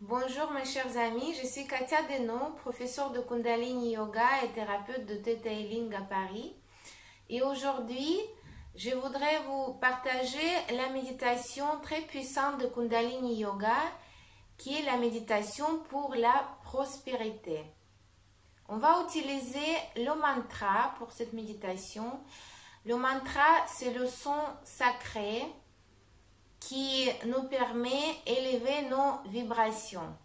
Bonjour mes chers amis, je suis Katia Denon, professeure de Kundalini Yoga et thérapeute de Detailing à Paris. Et aujourd'hui, je voudrais vous partager la méditation très puissante de Kundalini Yoga, qui est la méditation pour la prospérité. On va utiliser le mantra pour cette méditation. Le mantra, c'est le son sacré qui nous permet d'élever nos vibrations.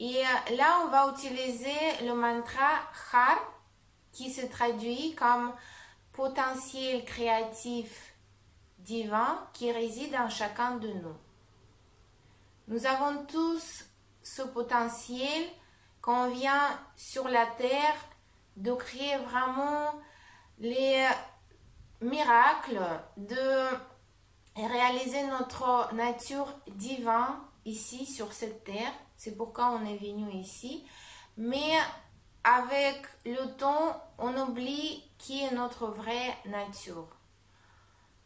Et là, on va utiliser le mantra Har qui se traduit comme potentiel créatif divin qui réside en chacun de nous. Nous avons tous ce potentiel quand on vient sur la terre de créer vraiment les miracles, de réaliser notre nature divine ici sur cette terre. C'est pourquoi on est venu ici. Mais avec le temps, on oublie qui est notre vraie nature.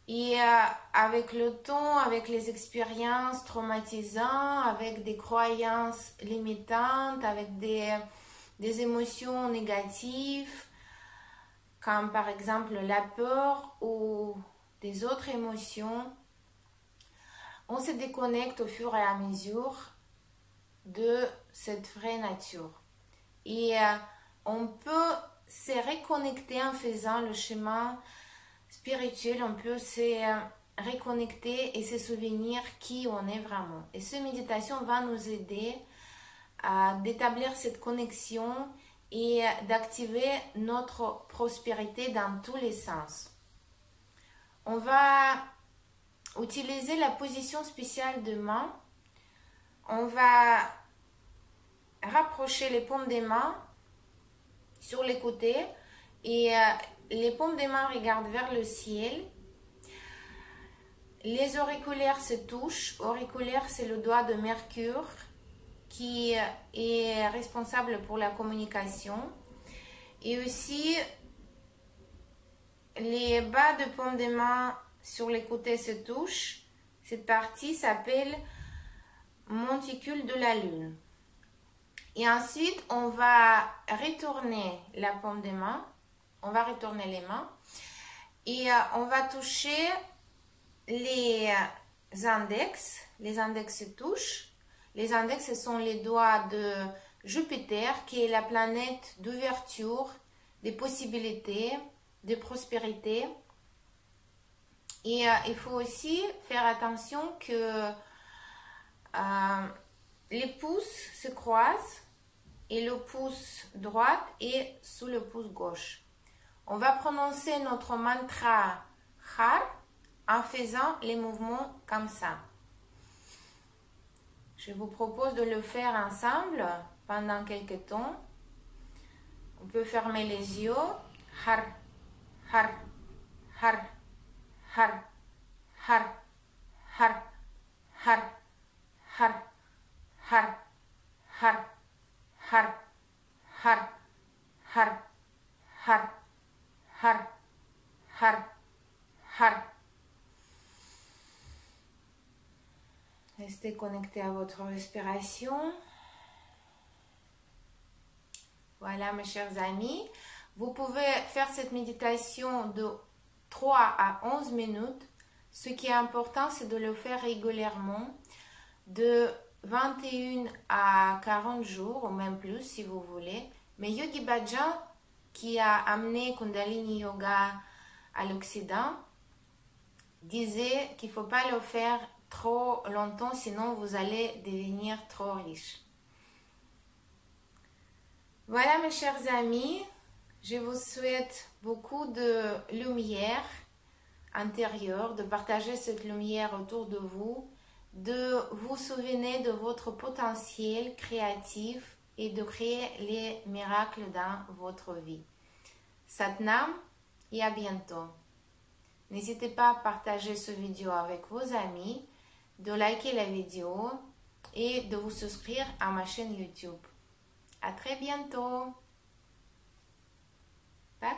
Et euh, avec le temps, avec les expériences traumatisantes, avec des croyances limitantes, avec des, des émotions négatives, comme par exemple la peur ou des autres émotions, on se déconnecte au fur et à mesure de cette vraie nature. Et euh, on peut se reconnecter en faisant le chemin spirituel, on peut se euh, reconnecter et se souvenir qui on est vraiment. Et cette méditation va nous aider à d'établir cette connexion et d'activer notre prospérité dans tous les sens. On va utiliser la position spéciale de main. On va rapprocher les paumes des mains sur les côtés et euh, les paumes des mains regardent vers le ciel. Les auriculaires se touchent. Auriculaire, c'est le doigt de Mercure qui est responsable pour la communication. Et aussi, les bas de paume des mains sur les côtés se touchent. Cette partie s'appelle monticule de la lune. Et ensuite, on va retourner la paume des mains. On va retourner les mains. Et euh, on va toucher les index. Les index se touchent. Les index, ce sont les doigts de Jupiter, qui est la planète d'ouverture, des possibilités, de prospérité. Et euh, il faut aussi faire attention que euh, les pouces se croisent et le pouce droit est sous le pouce gauche. On va prononcer notre mantra Har en faisant les mouvements comme ça. Je vous propose de le faire ensemble pendant quelques temps. On peut fermer les yeux. Har, har, har, har, har, har, har, har, har, har, har, har, har, har, har, har, har. Restez connecté à votre respiration. Voilà, mes chers amis. Vous pouvez faire cette méditation de 3 à 11 minutes. Ce qui est important, c'est de le faire régulièrement, de 21 à 40 jours, ou même plus si vous voulez. Mais Yogi Bhajan, qui a amené Kundalini Yoga à l'Occident, disait qu'il ne faut pas le faire trop longtemps, sinon vous allez devenir trop riche. Voilà mes chers amis, je vous souhaite beaucoup de lumière intérieure, de partager cette lumière autour de vous, de vous souvenir de votre potentiel créatif et de créer les miracles dans votre vie. Satnam et à bientôt. N'hésitez pas à partager ce vidéo avec vos amis, de liker la vidéo et de vous souscrire à ma chaîne YouTube. À très bientôt. Пока!